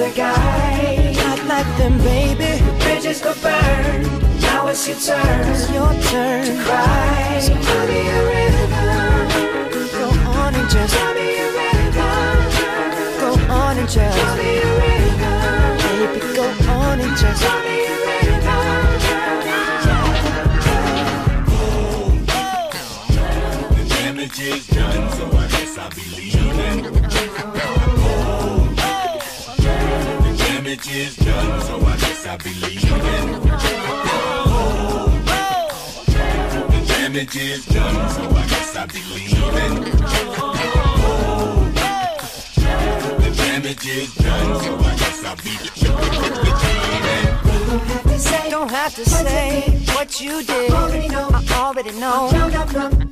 other guy. Not like them, baby. Bridges go burn. Now it's your turn. It's your turn to cry. So tell me a rhythm. Go on and just tell me a rhythm. Go on and just tell me a rhythm. Baby, go on and just tell me a rhythm. The damage is done, so I guess I'll be The damage is done, so I guess I'll be leaving. The damage is done, so I guess I'll be leaving. The damage is done, so I guess I'll be leaving. Don't have to say what you did. Already know. I already know. Found out from